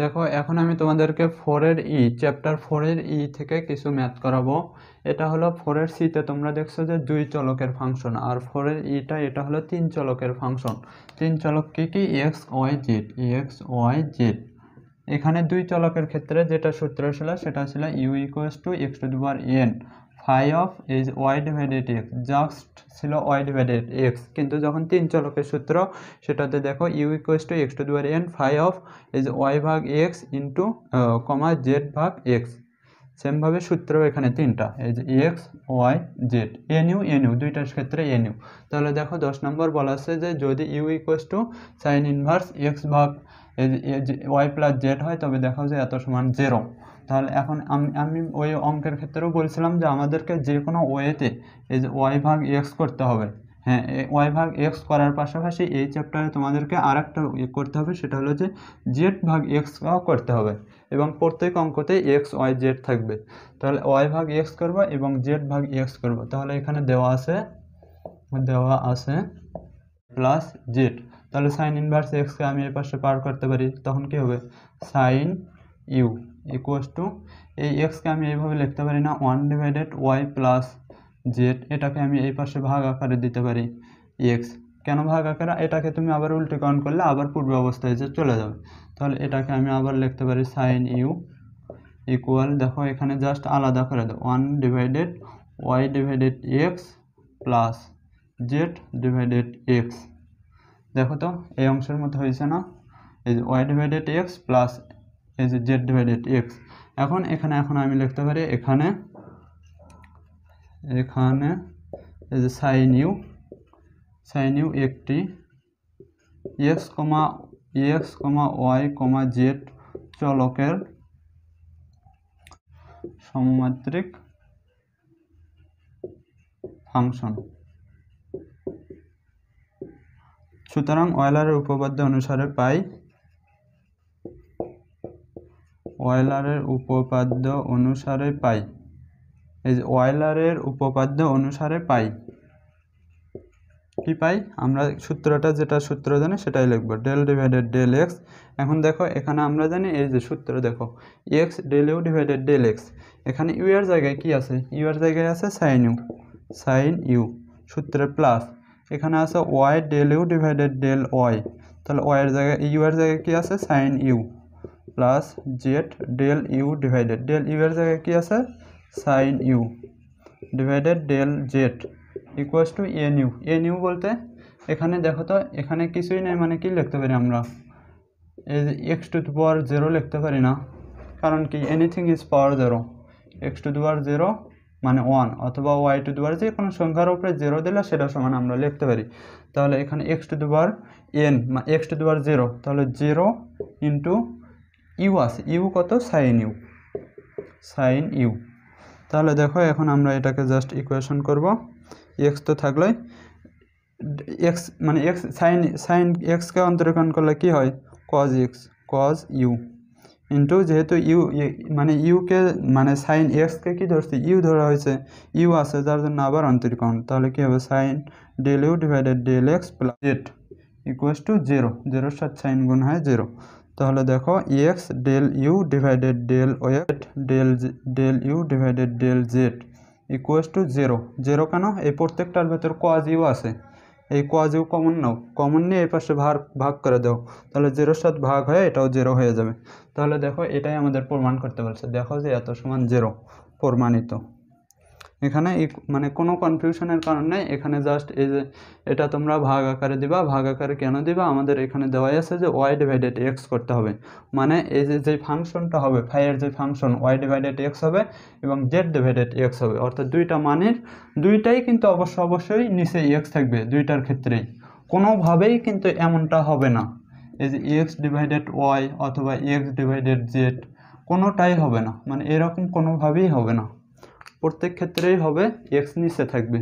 দেখো, এখন আমি তোমাদেরকে ফোরের ই চ্যাপ্টার ফোরের ই থেকে কিছু ম্যাথ করাবো। এটা হলো ফোরের সিতে তোমরা দেখছ যে দুই চলকের ফাংশন আর ফোরের ইটা এটা হলো তিন চলকের ফাংশন তিন চলক কি কি? X Y Z X Y Z এখানে দুই চলকের ক্ষেত্রে যেটা সূত্র ছিল, সেটা ছিল U equals to X to দুবার N phi of is Y divided X just ছিল ওয়াই ডিভাইডেড এক্স কিন্তু যখন তিন চলকের সূত্র, সেটাতে দেখো U equals to X to দুবার N phi of is Y ভাগ এক্স ইন্টু কমা জেড ভাগ এক্স সেমভাবে সূত্র এখানে তিনটা, এই যে X Y Z N U N U দুইটার ক্ষেত্রে এন ইউ তাহলে দেখো দশ নম্বর বলা আছে যে যদি U equals to sine inverse X ভাগ ওয়াই প্লাস জেড হয়, তবে দেখা যায় এত সমান জেরো তাহলে এখন আমি আমি ওই অঙ্কের ক্ষেত্রেও বলছিলাম যে আমাদেরকে যে কোনো ওয়েতে এই যে ওয়াই ভাগ এক্স করতে হবে। হ্যাঁ ওয়াই ভাগ এক্স করার পাশাপাশি এই চ্যাপ্টারে তোমাদেরকে আর একটা করতে হবে, সেটা হলো যে জেড ভাগ এক্সও করতে হবে এবং প্রত্যেক অঙ্কতে এক্স ওয়াই জেড থাকবে। তাহলে ওয়াই ভাগ এক্স করব এবং জেড ভাগ এক্স করব। তাহলে এখানে দেওয়া আছে দেওয়া আছে প্লাস জেড তাহলে সাইন ইনভার্স এক্সকে আমি এই পাশে পার করতে পারি, তখন কি হবে? সাইন ইউ ইকুয়াস টু এই এক্সকে আমি এইভাবে লিখতে পারি না one divided Y plus Z এটাকে আমি এই পাশে ভাগ আকারে দিতে পারি এক্স কেন ভাগ আকারে? এটাকে তুমি আবার উল্টিকরণ করলে আবার পূর্ব অবস্থায় যে চলে যাবে। তাহলে এটাকে আমি আবার লিখতে পারি সাইন ইউ ইকুয়াল দেখো এখানে জাস্ট আলাদা করে দাও। One divided Y divided X plus Z divided X দেখো তো, এই অংশের মতো হয়েছে না? এই যে ওয়াই ডিভাইডেড এক্স প্লাস এই যে জেড ডিভাইডেড এক্স এখন এখানে, এখন আমি লিখতে পারি এখানে এখানে এই যে সাইন ইউ সাইন ইউ একটি X comma X comma Y comma Z চলকের সমমাত্রিক ফাংশন। সুতরাং অয়েলারের উপপাদ্য অনুসারে পাই অয়েলারের উপপাদ্য অনুসারে পাই। এই যে অয়েলারের উপপাদ্য অনুসারে পাই। কি পাই? আমরা সূত্রটা যেটা সূত্র জানি সেটাই লিখব। ডেল ডিভাইডেড ডেল এক্স এখন দেখো, এখানে আমরা জানি এই যে সূত্র, দেখো X del U divided del X এখানে ইউ এর জায়গায় কি আছে? ইউ এর জায়গায় আছে সাইন ইউ সাইন ইউ সূত্রে প্লাস এখানে আছে Y del U divided del Y তাহলে ওয়াই এর জায়গায় ইউ এর জায়গায় কি আছে? Sine U plus Z del U divided del U এর জায়গায় কি আছে? Sine U divided del Z equals to N U N U বলতে এখানে দেখো তো, এখানে কিছুই নেই মানে কি লিখতে পারি আমরা? X to to power zero লিখতে পারি না, কারণ কি anything is power zero X to to power zero মানে ওয়ান অথবা ওয়াই টু দুবার যে কোনো সংখ্যার উপরে জিরো দিলে সেটা সমান আমরা লিখতে পারি। তাহলে এখানে এক্স টু দুবার এন এক্স টু দুবার জিরো তাহলে জিরো ইন্টু ইউ আছে, ইউ কত? Sine U. Sine U. তাহলে দেখো, এখন আমরা এটাকে জাস্ট ইকুয়েশন করব। এক্স তো থাকলে এক্স মানে এক্স সাইন সাইন এক্সকে অন্তরীকরণ করলে কি হয়? Cos X cos U. Into যেহেতু ইউ মানে ইউকে মানে সাইন এক্সকে কি ধরছি? ইউ ধরা হয়েছে। ইউ আছে, যার জন্য আবার অন্তরীকরণ। তাহলে কী হবে? Sine del U divided del X plus Z equals to zero জিরোর সাথে সাইন গুণ হয় জিরো তাহলে দেখো X del U divided del wait del del U divided del Z equals to zero zero কেন? এই প্রত্যেকটার ভেতর কজ ইউ আছে। এই কজ ইউ কমন নাও। কমন নিয়ে এই পাশে ভাগ ভাগ করে দাও। তাহলে জিরোর সাথে ভাগ হয়ে এটাও জিরো হয়ে যাবে। তাহলে দেখো এটাই আমাদের প্রমাণ করতে বলছে। দেখো যে এত সমান জিরো প্রমাণিত। এখানে মানে কোনো কনফিউশনের কারণ এখানে জাস্ট এই যে এটা তোমরা ভাগ আকারে দিবা, ভাগ আকারে কেন দিবা? আমাদের এখানে দেওয়াই আছে যে ওয়াই ডিভাইডেড এক্স করতে হবে। মানে এই যে যে ফাংশনটা হবে ফাইয়ের যে ফাংশন ওয়াই ডিভাইডেড এক্স হবে এবং জেড ডিভাইডেড এক্স হবে। অর্থাৎ দুইটা মানের, দুইটাই কিন্তু অবশ্য অবশ্যই নিচে এক্স থাকবে দুইটার ক্ষেত্রেই। কোনোভাবেই কিন্তু এমনটা হবে না। এই যে এক্স ডিভাইডেড ওয়াই অথবা এক্স ডিভাইডেড জেড কোনোটাই হবে না। মানে এরকম কোনোভাবেই হবে না। প্রত্যেক ক্ষেত্রেই হবে এক্স নিচে থাকবে।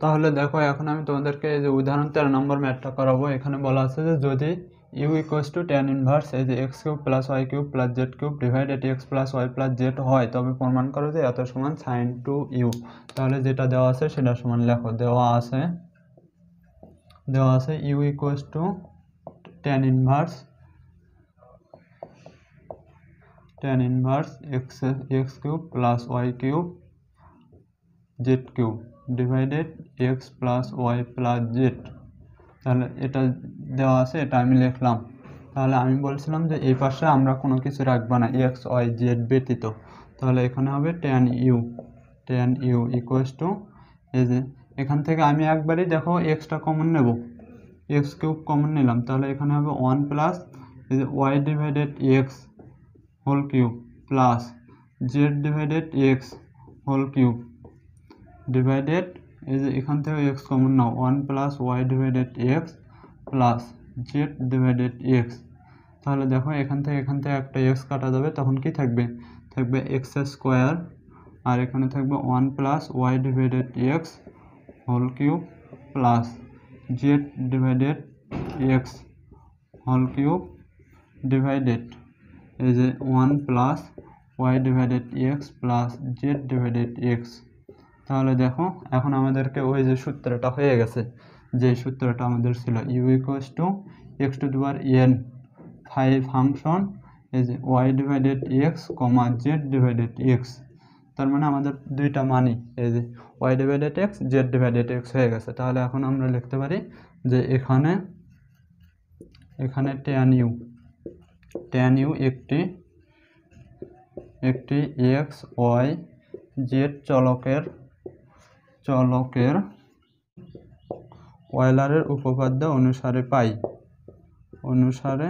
তাহলে দেখো, এখন আমি তোমাদেরকে এই যে উদাহরণ তেরো নম্বর ম্যাথটা করাবো। এখানে বলা আছে যে যদি U equals to tan inverse এই যে X cube plus Y cube plus Z cube divided X plus Y plus Z হয়, তবে প্রমাণ করো যে এত সমান সাইন টু ইউ তাহলে যেটা দেওয়া আছে সেটা সমান লেখো, দেওয়া আছে দেওয়া আছে U equals to tan inverse tan inverse X X cube plus Y cube Z cube divided X plus Y plus Z তাহলে এটা দেওয়া আছে, এটা আমি লিখলাম। তাহলে আমি বলছিলাম যে এই পাশে আমরা কোনো কিছু রাখব না এক্স ওয়াই জেড ব্যতীত। তাহলে এখানে হবে ten u ten u equals two এখান থেকে আমি একবারই দেখো এক্সটা কমন নেব। এক্স কিউব কমন নিলাম, তাহলে এখানে হবে one plus Y divided X whole cube plus Z divided X whole cube divided এই যে এখান থেকে এক্স কমন নাও। One plus Y divided X plus Z divided X তাহলে দেখো এখান থেকে এখান থেকে একটা এক্স কাটা যাবে, তখন কি থাকবে? থাকবে এক্স স্কোয়ার আর এখানে থাকবে one plus Y divided X whole cube plus Z divided X whole cube divided এই যে one plus Y divided X plus Z divided X তাহলে দেখো, এখন আমাদেরকে ওই যে সূত্রটা হয়ে গেছে, যে সূত্রটা আমাদের ছিল U equals to X to দুয়ার এন ফাইভ ফাংশন এই যে Y divided X comma Z divided X তার মানে আমাদের দুইটা মানি এই যে Y divided X Z divided X হয়ে গেছে। তাহলে এখন আমরা লিখতে পারি যে এখানে এখানে টেন ইউ টেন ইউ একটি একটি এক্স ওয়াই জেড চলকের চলকের ওয়েলারের উপপাদ্য অনুসারে পাই অনুসারে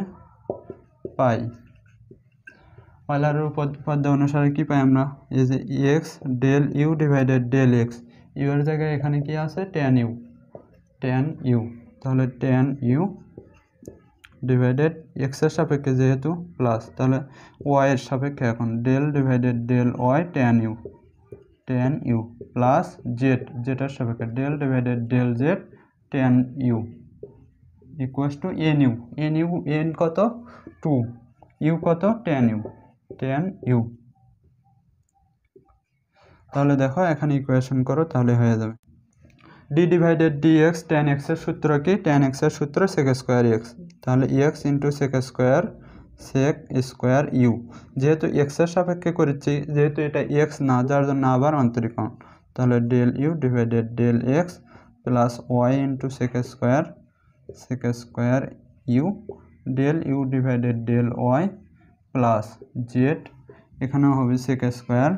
পাই। ওয়েলারের উপপাদ্য অনুসারে কি পাই আমরা? এই যে X del U divided del X U এর জায়গায় এখানে কি আছে? টেন ইউ টেন ইউ তাহলে টেন ইউ ডিভাইডেড এক্সের সাপেক্ষে যেহেতু প্লাস তাহলে ওয়াই এর সাপেক্ষে এখন del divided del Y tan U tan U plus Z জেটার সাপেক্ষে del divided del Z tan U equals to N U N U N কত? টু ইউ কত? টেন ইউ টেন ইউ তাহলে দেখো এখানে ইকুয়েশন করো, তাহলে হয়ে যাবে। D divided D X tan এক্সের সূত্র কি? টেন এক্সের সূত্র সেক স্কোয়ার এক্স তাহলে X into sec square sec square U যেহেতু এক্সের সাপেক্ষে করেছি, যেহেতু এটা এক্স না, যার জন্য আবার অন্তরীকরণ তাহলে del U divided del X plus Y into sec square sec square U del U divided del Y plus Z এখানেও হবে sec square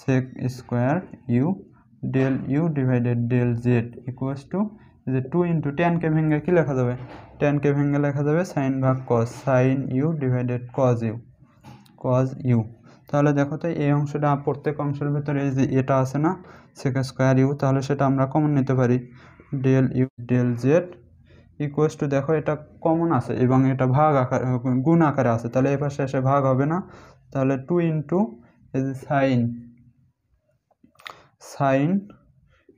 sec square U del U divided del Z equals to যে two into টেনকে ভেঙে কী লেখা যাবে? টেনকে ভেঙে লেখা যাবে সাইন ভাগ cos sine U divided cos U cos U তাহলে দেখো তো এই অংশটা প্রত্যেক অংশের ভেতরে এই যে এটা আছে না সেক স্কোয়ার ইউ তাহলে সেটা আমরা কমন নিতে পারি। Del U del Z equals to দেখো এটা কমন আছে এবং এটা ভাগ আকার, গুণ আকারে আছে। তাহলে পাশে এসে ভাগ হবে না। তাহলে টু ইন্টু এই যে sine sine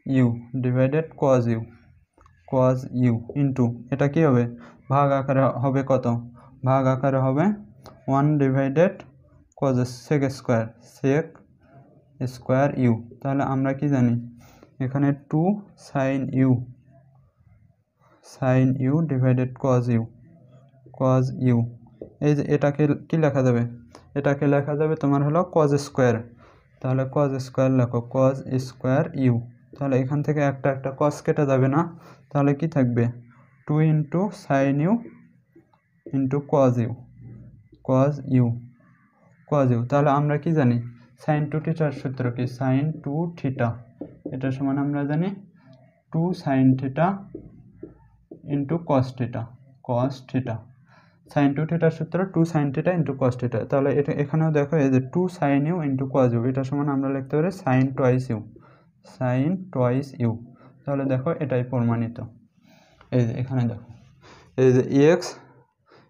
U divided cos U cos U into এটা কি হবে? ভাগ আকারে হবে কত? ভাগ আকারে হবে one divided cos sec square sec square U তাহলে আমরা কি জানি? এখানে two sine U sine U divided cos U cos U এই যে এটাকে কি লেখা যাবে? এটাকে লেখা যাবে তোমার হলো কজ স্কোয়ার তাহলে কজ স্কোয়ার লেখো কজ স্কোয়ার ইউ তাহলে এখান থেকে একটা একটা কজ কেটে যাবে না। তাহলে কি থাকবে? Two into sine U into cos U cos U cos U তাহলে আমরা কি জানি? সাইন টু থিটার সূত্র কি? সাইন টু থিটা এটা সমান আমরা জানি two sine theta into cos theta cos theta sine two থিটার সূত্র two sine theta into cos theta তাহলে এটা এখানেও দেখো এই যে two sine u into cos u এটা সমান আমরা লিখতে পারি sine twice u sine twice u. তাহলে দেখো এটাই প্রমাণিত। এই যে এখানে দেখো। এই যে এক্স,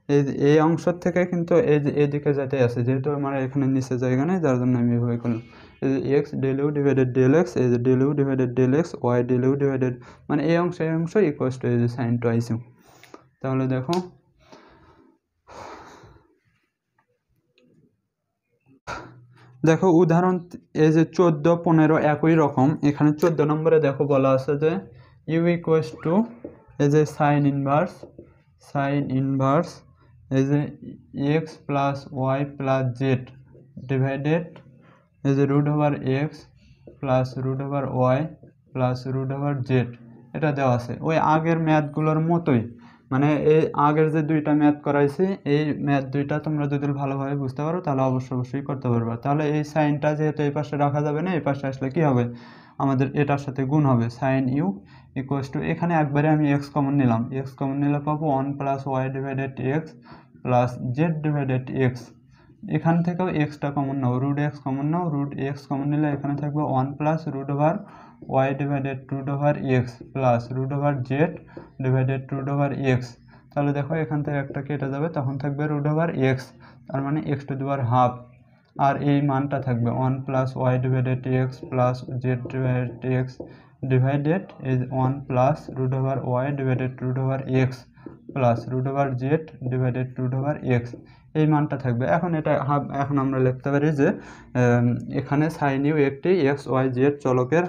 এই যে এই অংশ থেকে কিন্তু এই যে এদিকে যেতে আছে, যেহেতু আমার এখানে নিচে জায়গা নেই, যার জন্য আমি এভাবে করলাম। এই যে x del u divided del x, এই যে del u divided del x, y del u divided মানে এই অংশ এই অংশ ইকুয়াস টু এই যে সাইন টোয়াইস ইউ। তাহলে দেখো দেখো, উদাহরণ এই যে চোদ্দ, পনেরো একই রকম। এখানে চোদ্দ নম্বরে দেখো বলা আছে যে ইউ ইকুয়াস টু এই যে সাইন ইনভার্স সাইন ইনভার্স এই যে x plus y plus z divided এই যে root over x plus root over y plus root over z এটা দেওয়া আছে। ওই আগের ম্যাথগুলোর মতোই। মানে এই আগের যে দুইটা ম্যাথ করাইছি, এই ম্যাথ দুইটা তোমরা যদি ভালোভাবে বুঝতে পারো, তাহলে অবশ্যই অবশ্যই করতে পারবে। তাহলে এই সাইনটা যেহেতু এই পাশে রাখা যাবে না, এই পাশে আসলে কি হবে? আমাদের এটার সাথে গুণ হবে সাইন ইউ ইকুয়াস টু এখানে একবারে আমি এক্স কমন নিলাম। এক্স কমন নিলে পাবো one plus y divided x plus z divided x এখান থেকেও এক্সটা কমন নাও রুট এক্স কমন নাও রুট এক্স কমন নিলে এখানে থাকবে one plus root over y divided root over x plus root over z divided root over x তাহলে দেখো এখান থেকে একটা কেটে যাবে, তখন থাকবে রুট ওভার এক্স তার মানে এক্স টু দেওয়ার হাফ আর এই মানটা থাকবে one plus y divided x plus z divided x divided is one plus root over y divided root over x plus root over z divided root over x এই মানটা থাকবে। এখন এটা এখন আমরা লিখতে পারি যে এখানে সাইন ইউ একটি এক্স ওয়াই জেড চলকের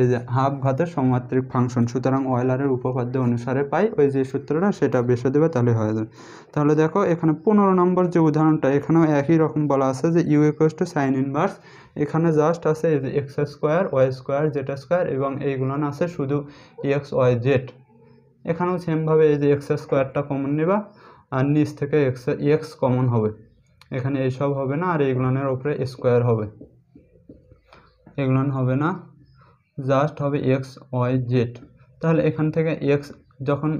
এই যে হাফ ঘাতের সমাত্রিক ফাংশন সুতরাং অয়লারের উপপাদ্য অনুসারে পাই, ওই যে সূত্রটা সেটা বেসে দেবে তাহলে হয়ে যাবে। তাহলে দেখো, এখানে পনেরো নম্বর যে উদাহরণটা, এখানেও একই রকম বলা আছে যে u equals two sine inverse এখানে জাস্ট আছে x square y square z square এবং এইগুলো আছে শুধু এক্স ওয়াই জেড এখানেও সেমভাবে এই যে এক্স স্কোয়ারটা কমন নেবা। আর নিচ থেকে এক্স এক্স কমন হবে। এখানে এইসব হবে না, আর এইগুলোনের ওপরে স্কোয়ার হবে। এগুলান হবে না জাস্ট হবে এক্স ওয়াই জেড তাহলে এখান থেকে এক্স যখন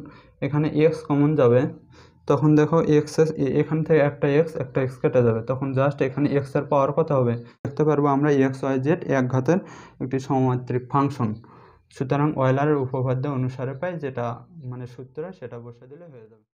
এখানে এক্স কমন যাবে, তখন দেখো এক্স এখান থেকে একটা এক্স একটা এক্স কেটে যাবে। তখন জাস্ট এখানে এক্সের পাওয়ার কত হবে? দেখতে পারব আমরা এক্স ওয়াই জেড এক ঘাতের একটি সমমাত্রিক ফাংশন সুতরাং অয়লারের উপপাদ্য অনুসারে পাই, যেটা মানে সূত্র, সেটা বসে দিলে হয়ে যাবে।